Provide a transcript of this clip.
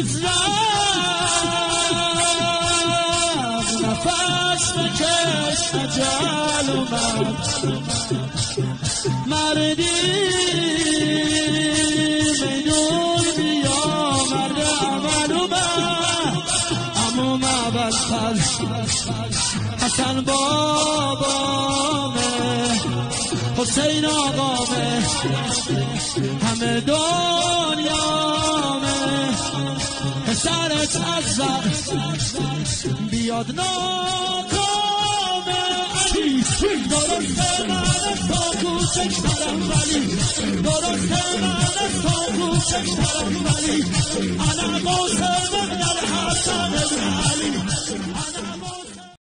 مزرم نفس بکش اجل اومد مردی میدون بیا مرد اول اومد امو معبد پس حسن بابامه حسین آقامه. همه دو پسرت از زر بیاد ناکامه. علی درسته من از تا کوچکترم ولی. درسته من از تا کوچکترم ولی. انا قاسم من حسن علی